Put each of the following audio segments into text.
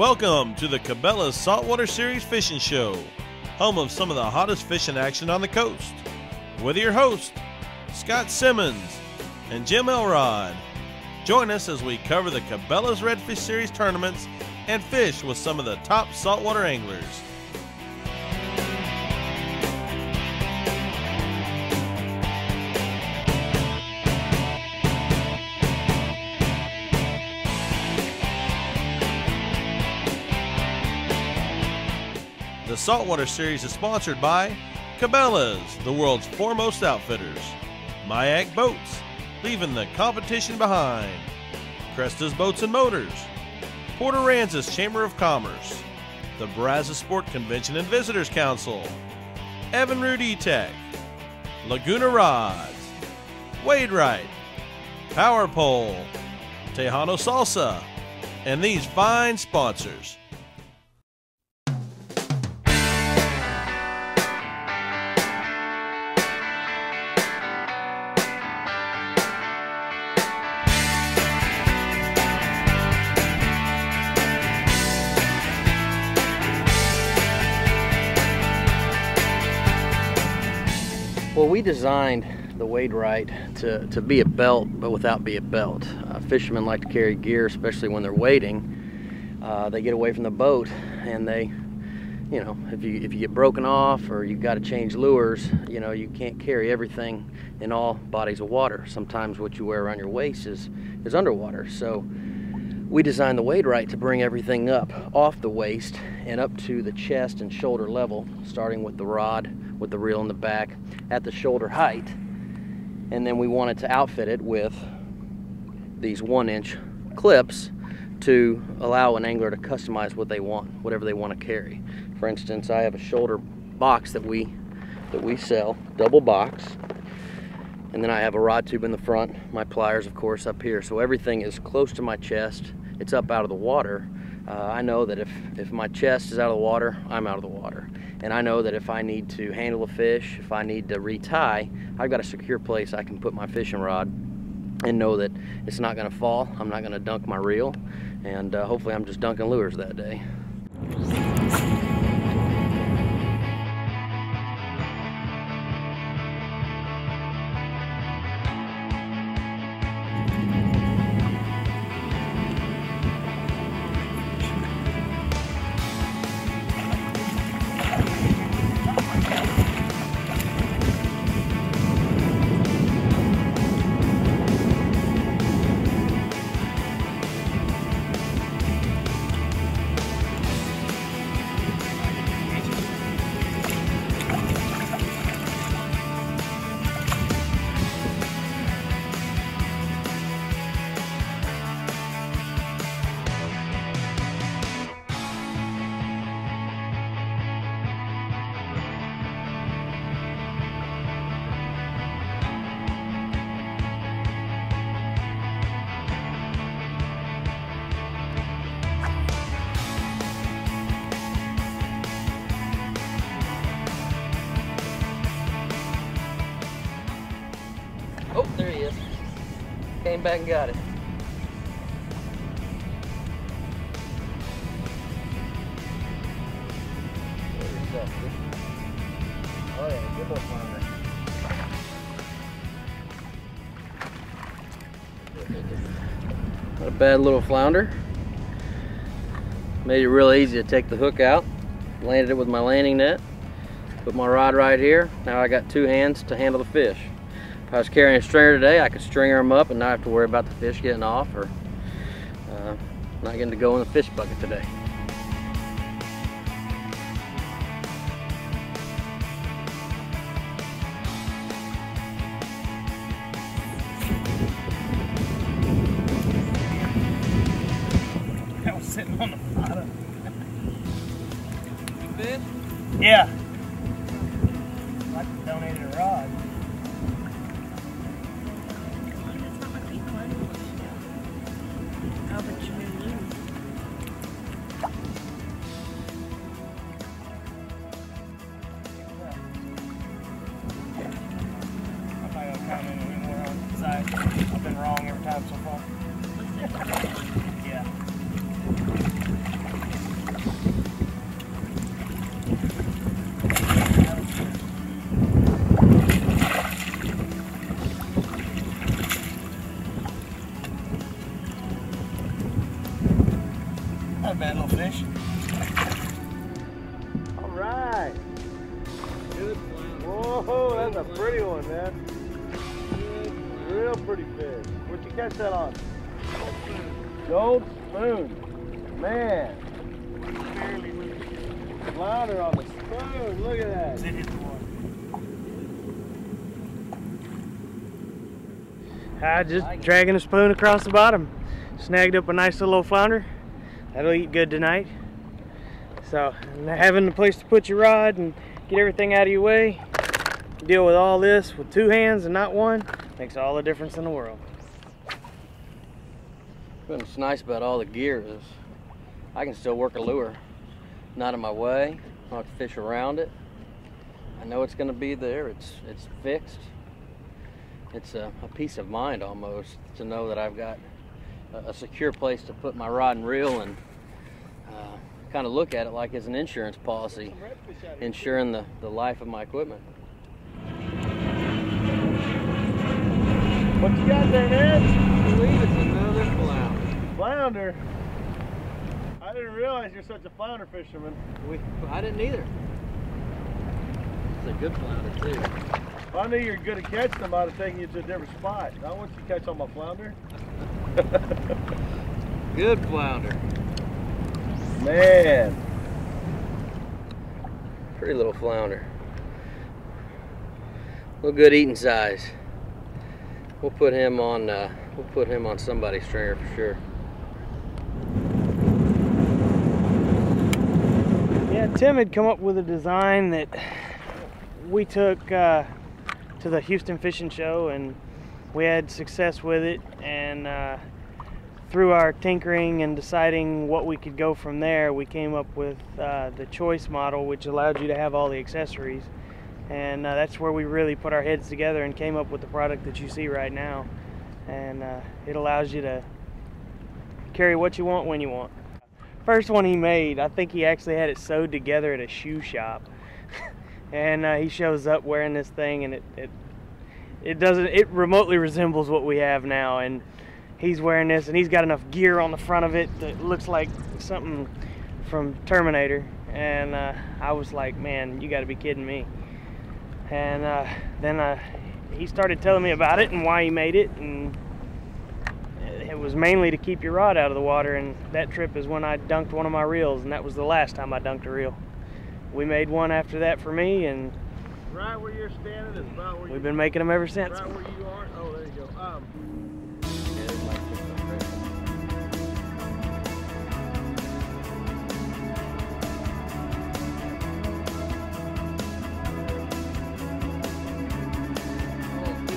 Welcome to the Cabela's Saltwater Series Fishing Show, home of some of the hottest fishing action on the coast. With your host, Scott Simmons and Jim Elrod. Join us as we cover the Cabela's Redfish Series tournaments and fish with some of the top saltwater anglers. Saltwater Series is sponsored by Cabela's, the world's foremost outfitters, Majek Boats, leaving the competition behind, Cresta's Boats and Motors, Port Aransas Chamber of Commerce, the Brazosport Convention and Visitors Council, Evinrude E-Tech, Laguna Rods, Wade Right, Power Pole, Tejano Salsa, and these fine sponsors. Well, we designed the Wade Right to, to be a belt, but without be a belt. Uh, fishermen like to carry gear, especially when they're wading. Uh, they get away from the boat, and they, you know, if you if you get broken off or you've got to change lures, you know, you can't carry everything in all bodies of water. Sometimes what you wear around your waist is is underwater. So we designed the Wade Right to bring everything up off the waist and up to the chest and shoulder level, starting with the rod with the reel in the back at the shoulder height. And then we wanted to outfit it with these one inch clips to allow an angler to customize what they want, whatever they want to carry. For instance, I have a shoulder box that we that we sell, double box. And then I have a rod tube in the front, my pliers of course up here. So everything is close to my chest. It's up out of the water. Uh, I know that if, if my chest is out of the water, I'm out of the water. And I know that if I need to handle a fish, if I need to retie, I've got a secure place I can put my fishing rod and know that it's not gonna fall. I'm not gonna dunk my reel. And uh, hopefully I'm just dunking lures that day. Oh, there he is. Came back and got it. Oh yeah, good. Not a bad little flounder. Made it real easy to take the hook out. Landed it with my landing net. Put my rod right here. Now I got two hands to handle the fish. If I was carrying a stringer today, I could stringer them up and not have to worry about the fish getting off or uh, not getting to go in the fish bucket today. I was sitting on the bottom. Yeah. I donated a rod. time so far? yeah. Not bad little fish. All right. Good Whoa, that's a pretty one, man. Real pretty fish. Where'd you catch that on? Gold spoon. Man. Barely moved. Flounder on the spoon. Look at that. It hit the water. I just dragging a spoon across the bottom. Snagged up a nice little flounder. That'll eat good tonight. So having a place to put your rod and get everything out of your way, deal with all this with two hands and not one, makes all the difference in the world. What's nice about all the gear is I can still work a lure. Not in my way. I to fish around it. I know it's going to be there. It's it's fixed. It's a, a peace of mind almost to know that I've got a, a secure place to put my rod and reel and uh, kind of look at it like it's an insurance policy, insuring the, the life of my equipment. What you got there, Ned? I believe it's another flounder. I didn't realize you're such a flounder fisherman. We, I didn't either. It's a good flounder too. If I knew you were good at catching them, I'd have taken you to a different spot. I want you to catch on my flounder. Good flounder. Man. Pretty little flounder. Little good eating size. We'll put him on. Uh, we'll put him on somebody's stringer for sure. Yeah, Tim had come up with a design that we took uh, to the Houston Fishing Show and we had success with it. And uh, through our tinkering and deciding what we could go from there, we came up with uh, the choice model, which allowed you to have all the accessories. And uh, that's where we really put our heads together and came up with the product that you see right now. And uh, it allows you to carry what you want when you want. First one he made, I think he actually had it sewed together at a shoe shop. and uh, he shows up wearing this thing and it, it it doesn't it remotely resembles what we have now. And he's wearing this and he's got enough gear on the front of it that looks like something from Terminator. And uh, I was like man you got to be kidding me. And uh, then uh, he started telling me about it and why he made it and it was mainly to keep your rod out of the water and that trip is when I dunked one of my reels and that was the last time I dunked a reel we made one after that for me and Right where you're standing is about where we've been making them ever since right where you are. Oh, there you go. Um,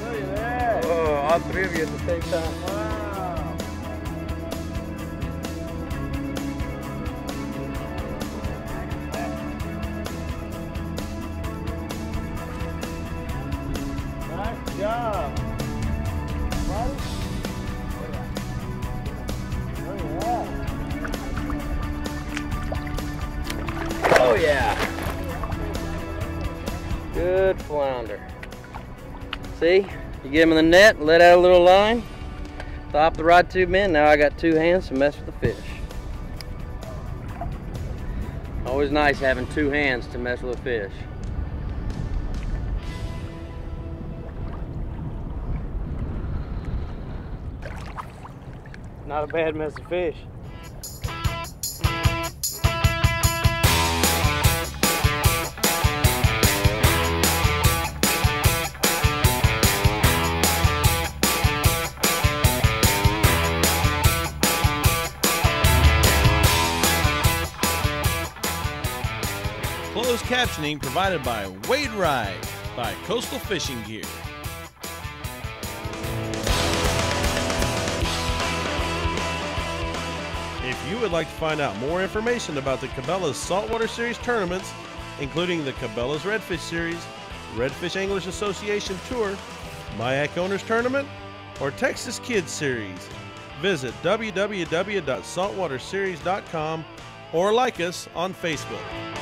look at that. Oh, all three of you at the same time. Oh yeah. Good flounder. See, you get him in the net, let out a little line, stop the rod tube in. Now I got two hands to mess with the fish. Always nice having two hands to mess with a fish. Not a bad mess of fish Closed captioning provided by Wade Right by Coastal Fishing Gear. You would like to find out more information about the Cabela's Saltwater Series tournaments, including the Cabela's Redfish Series, Redfish Anglers Association Tour, Majek Owners Tournament, or Texas Kids Series, visit www.saltwaterseries.com or like us on Facebook.